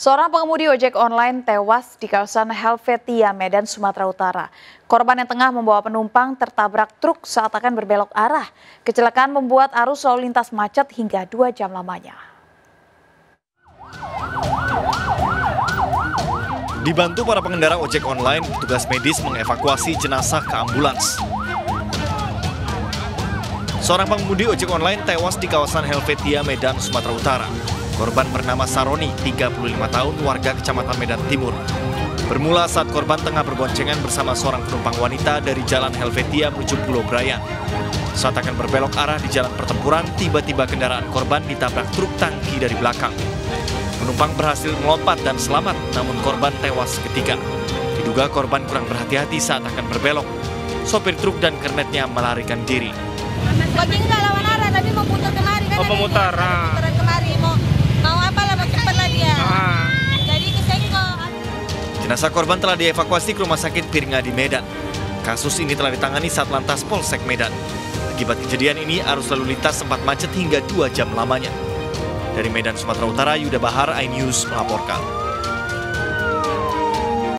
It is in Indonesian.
Seorang pengemudi ojek online tewas di kawasan Helvetia, Medan, Sumatera Utara. Korban yang tengah membawa penumpang tertabrak truk saat akan berbelok arah. Kecelakaan membuat arus lalu lintas macet hingga dua jam lamanya. Dibantu para pengendara ojek online, petugas medis mengevakuasi jenazah ke ambulans. Seorang pengemudi ojek online tewas di kawasan Helvetia, Medan, Sumatera Utara. Korban bernama Saroni, 35 tahun, warga Kecamatan Medan Timur. Bermula saat korban tengah berboncengan bersama seorang penumpang wanita dari Jalan Helvetia menuju Pulau Brayan. Saat akan berbelok arah di jalan pertempuran, tiba-tiba kendaraan korban ditabrak truk tangki dari belakang. Penumpang berhasil melompat dan selamat, namun korban tewas seketika. Diduga korban kurang berhati-hati saat akan berbelok. Sopir truk dan kernetnya melarikan diri. Bagi nggak lawan arah, tapi mau putar kemari kan? Oh, ada pemutar, Jenazah korban telah dievakuasi ke Rumah Sakit Piringa di Medan. Kasus ini telah ditangani Satlantas Polsek Medan. Akibat kejadian ini, arus lalu lintas sempat macet hingga dua jam lamanya. Dari Medan, Sumatera Utara, Yuda Bahar, iNews melaporkan.